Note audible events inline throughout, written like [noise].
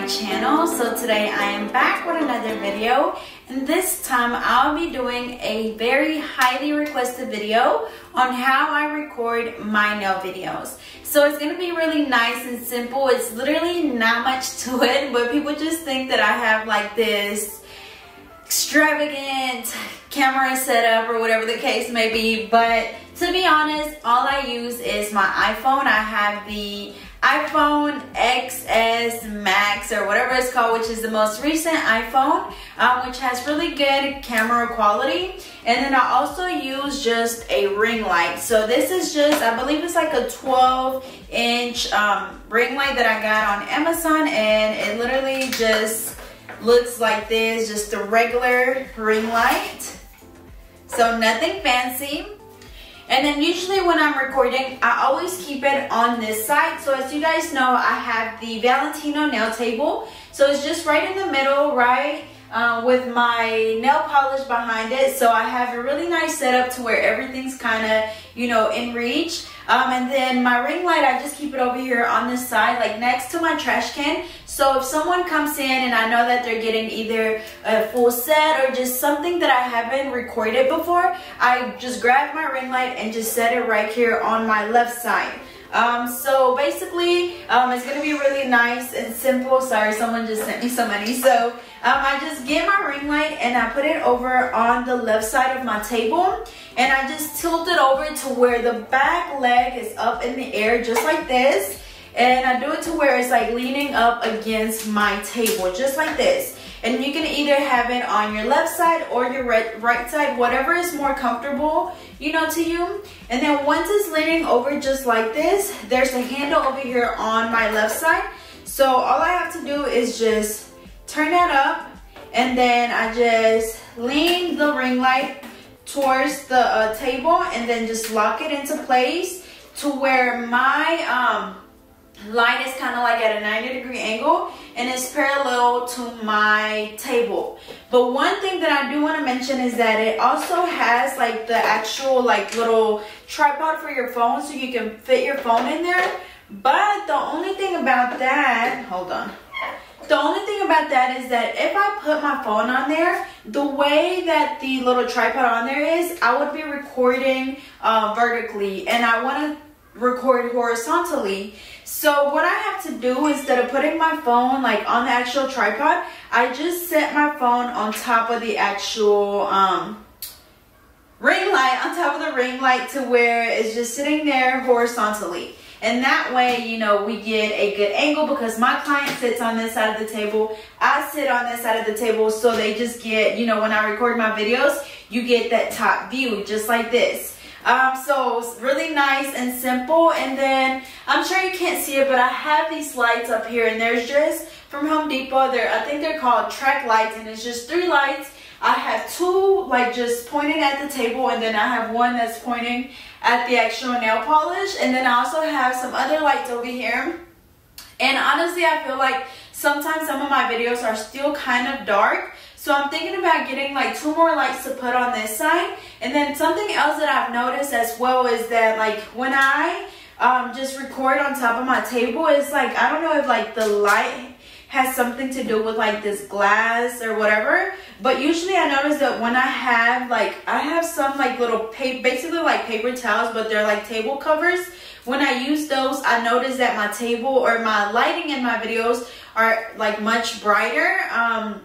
my channel. So today I am back with another video and this time I'll be doing a very highly requested video on how I record my nail videos. So it's going to be really nice and simple. It's literally not much to it [laughs] but people just think that I have like this extravagant camera setup or whatever the case may be but to be honest all I use is my iPhone. I have the iPhone XS Max or whatever it's called, which is the most recent iPhone, um, which has really good camera quality. And then I also use just a ring light. So this is just, I believe it's like a 12 inch um, ring light that I got on Amazon and it literally just looks like this, just a regular ring light. So nothing fancy. And then usually when I'm recording, I always keep it on this side. So as you guys know, I have the Valentino nail table. So it's just right in the middle, right? Uh, with my nail polish behind it. So I have a really nice setup to where everything's kind of, you know, in reach. Um, and then my ring light, I just keep it over here on this side, like next to my trash can. So if someone comes in and I know that they're getting either a full set or just something that I haven't recorded before, I just grab my ring light and just set it right here on my left side. Um, so basically, um, it's going to be really nice and simple. Sorry, someone just sent me some money. So um, I just get my ring light and I put it over on the left side of my table. And I just tilt it over to where the back leg is up in the air just like this. And I do it to where it's like leaning up against my table, just like this. And you can either have it on your left side or your right, right side, whatever is more comfortable, you know, to you. And then once it's leaning over just like this, there's a handle over here on my left side. So all I have to do is just turn that up and then I just lean the ring light towards the uh, table and then just lock it into place to where my um, line is kind of like at a 90 degree angle and it's parallel to my table. But one thing that i do want to mention is that it also has like the actual like little tripod for your phone so you can fit your phone in there. But the only thing about that hold on. The only thing about that is that if I put my phone on there, the way that the little tripod on there is, I would be recording uh, vertically and I want to record horizontally. So what I have to do instead of putting my phone like on the actual tripod, I just set my phone on top of the actual um, ring light, on top of the ring light to where it's just sitting there horizontally. And that way, you know, we get a good angle because my client sits on this side of the table. I sit on this side of the table. So they just get, you know, when I record my videos, you get that top view just like this. Um, so it's really nice and simple. And then I'm sure you can't see it, but I have these lights up here and there's just from Home Depot. They're, I think they're called track lights and it's just three lights. I have two like just pointing at the table and then I have one that's pointing at the actual nail polish. And then I also have some other lights over here. And honestly, I feel like sometimes some of my videos are still kind of dark. So I'm thinking about getting like two more lights to put on this side. And then something else that I've noticed as well is that like when I um, just record on top of my table, it's like, I don't know if like the light has something to do with like this glass or whatever. But usually I notice that when I have like, I have some like little, paper, basically like paper towels, but they're like table covers. When I use those, I notice that my table or my lighting in my videos are like much brighter. Um,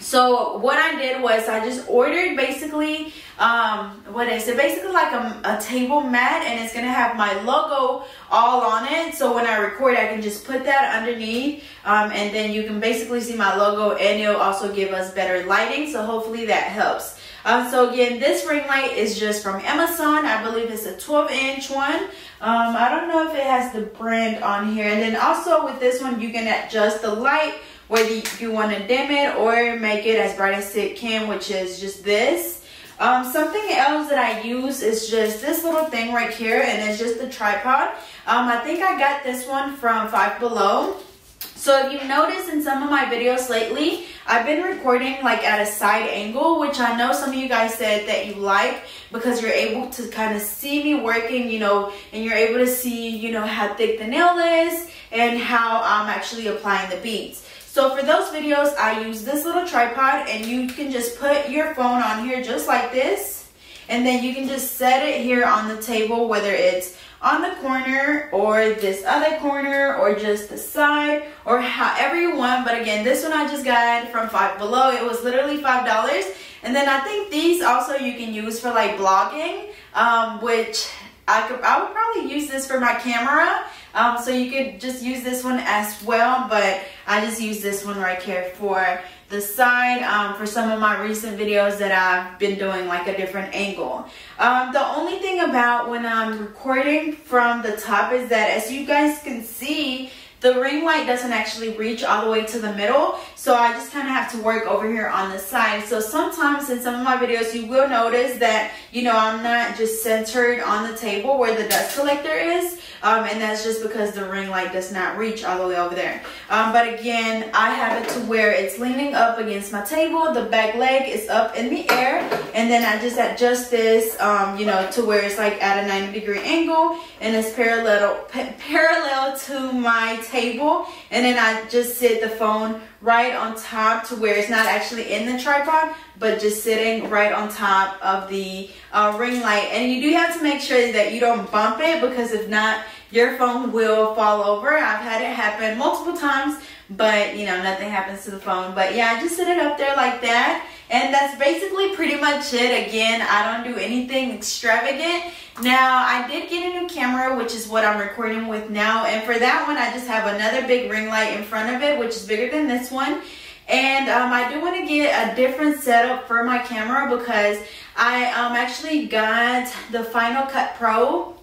so what I did was I just ordered basically, um, what is it? Basically like a, a table mat and it's to have my logo all on it. So when I record, I can just put that underneath um, and then you can basically see my logo and it'll also give us better lighting. So hopefully that helps. Um, so again, this ring light is just from Amazon. I believe it's a 12 inch one. Um, I don't know if it has the brand on here. And then also with this one, you can adjust the light whether you want to dim it or make it as bright as it can, which is just this. Um, something else that I use is just this little thing right here, and it's just the tripod. Um, I think I got this one from Five Below. So if you've noticed in some of my videos lately, I've been recording like at a side angle, which I know some of you guys said that you like because you're able to kind of see me working, you know, and you're able to see, you know, how thick the nail is and how I'm actually applying the beads. So for those videos, I use this little tripod and you can just put your phone on here just like this. And then you can just set it here on the table, whether it's on the corner or this other corner or just the side or however you want. But again, this one I just got from Five Below. It was literally $5. And then I think these also you can use for like blogging, um, which I could I would probably use this for my camera. Um, so you could just use this one as well, but I just use this one right here for the side um, for some of my recent videos that I've been doing like a different angle. Um, the only thing about when I'm recording from the top is that as you guys can see, the ring light doesn't actually reach all the way to the middle so I just kind of have to work over here on the side so sometimes in some of my videos you will notice that you know I'm not just centered on the table where the dust collector is um, and that's just because the ring light does not reach all the way over there. Um, but again I have it to where it's leaning up against my table. The back leg is up in the air. And then I just adjust this um, you know to where it's like at a 90 degree angle. And it's parallel parallel to my table. And then I just sit the phone right on top to where it's not actually in the tripod but just sitting right on top of the uh, ring light. And you do have to make sure that you don't bump it because if not your phone will fall over. I've had it happen multiple times but you know nothing happens to the phone. But yeah I just set it up there like that and that's basically pretty much it. Again I don't do anything extravagant. Now I did get a new camera which is what I'm recording with now and for that one I just have another big ring light in front of it which is bigger than this one. And um, I do want to get a different setup for my camera because I um, actually got the Final Cut Pro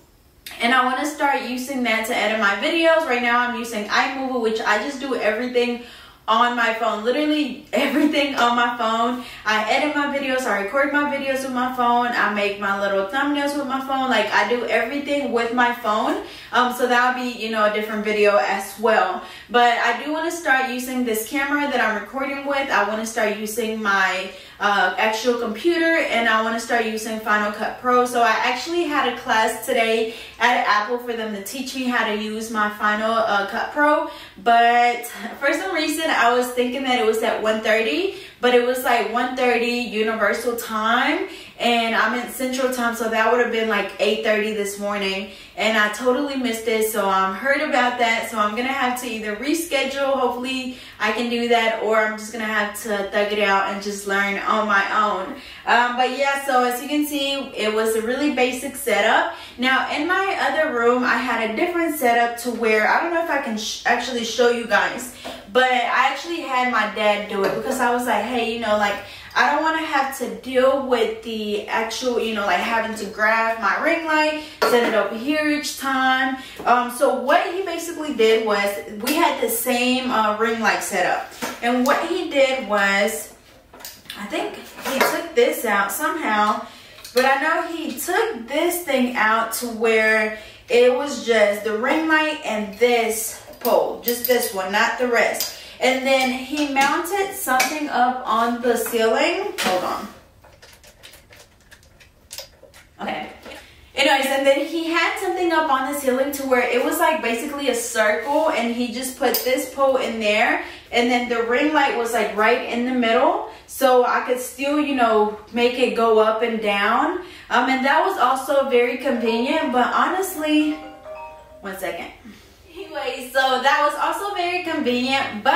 and I want to start using that to edit my videos. Right now I'm using iMovie which I just do everything on my phone literally everything on my phone. I edit my videos i record my videos with my phone i make my little thumbnails with my phone like i do everything with my phone. Um so that'll be you know a different video as well. But i do want to start using this camera that i'm recording with. I want to start using my uh, actual computer and I want to start using Final Cut Pro. So I actually had a class today at Apple for them to teach me how to use my Final uh, Cut Pro. But for some reason I was thinking that it was at 1.30 but it was like 1.30 Universal Time and I'm in Central Time so that would have been like 8.30 this morning. And I totally missed it so I'm hurt about that. So I'm gonna have to either reschedule hopefully I can do that or I'm just gonna have to thug it out and just learn on my own. Um, but yeah so as you can see it was a really basic setup. Now in my other room I had a different setup to where I don't know if I can sh actually show you guys but I actually had my dad do it because I was like hey you know like I don't want to have to deal with the actual, you know, like having to grab my ring light, set it over here each time. Um, so what he basically did was, we had the same uh, ring light setup. And what he did was, I think he took this out somehow, but I know he took this thing out to where it was just the ring light and this pole, just this one, not the rest. And then he mounted something up on the ceiling. Hold on. Okay. Anyways, and then he had something up on the ceiling to where it was like basically a circle and he just put this pole in there and then the ring light was like right in the middle so I could still, you know, make it go up and down. Um, and that was also very convenient, but honestly, one second anyway, so that was also very convenient, but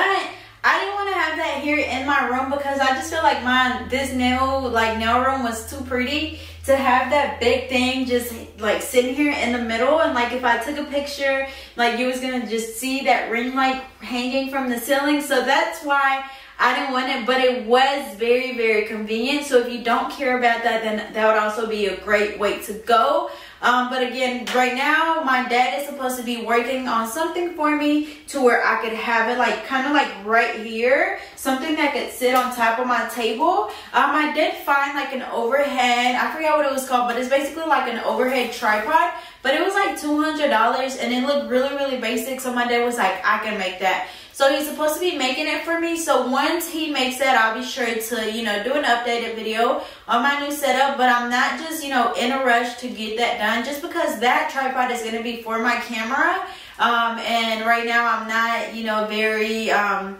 I didn't want to have that here in my room because I just feel like my this nail like nail room was too pretty to have that big thing just like sitting here in the middle. And like if I took a picture like you was gonna just see that ring light hanging from the ceiling. So that's why I didn't want it but it was very very convenient. So if you don't care about that then that would also be a great way to go um, but again, right now, my dad is supposed to be working on something for me to where I could have it like kind of like right here. Something that could sit on top of my table. Um, I did find like an overhead, I forgot what it was called, but it's basically like an overhead tripod. But it was like $200 and it looked really, really basic. So my dad was like, I can make that. So he's supposed to be making it for me. So once he makes that, I'll be sure to, you know, do an updated video on my new setup. But I'm not just, you know, in a rush to get that done just because that tripod is going to be for my camera. Um, and right now I'm not, you know, very, um,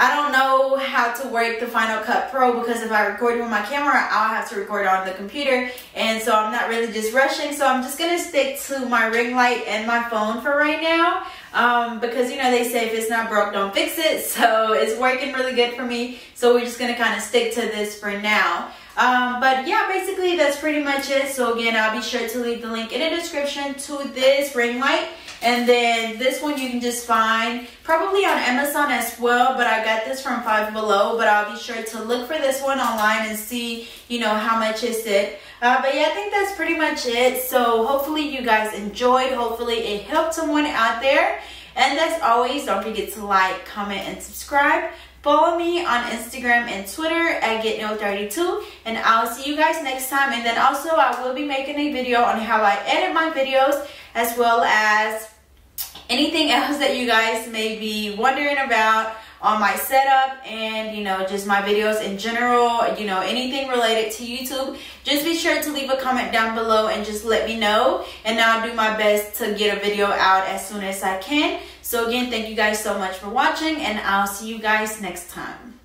I don't know how to work the Final Cut Pro because if I record it with my camera, I'll have to record on the computer. And so I'm not really just rushing. So I'm just going to stick to my ring light and my phone for right now. Um, because, you know, they say if it's not broke, don't fix it. [laughs] So it's working really good for me. So we're just going to kind of stick to this for now. Um, but yeah, basically that's pretty much it. So again, I'll be sure to leave the link in the description to this ring light. And then this one you can just find probably on Amazon as well, but I got this from Five Below, but I'll be sure to look for this one online and see, you know, how much is it. Uh, but yeah, I think that's pretty much it. So hopefully you guys enjoyed. Hopefully it helped someone out there. And as always, don't forget to like, comment, and subscribe. Follow me on Instagram and Twitter at GetNail32 and I'll see you guys next time. And then also I will be making a video on how I edit my videos as well as anything else that you guys may be wondering about on my setup and you know just my videos in general you know anything related to youtube just be sure to leave a comment down below and just let me know. And i'll do my best to get a video out as soon as i can. So again thank you guys so much for watching and i'll see you guys next time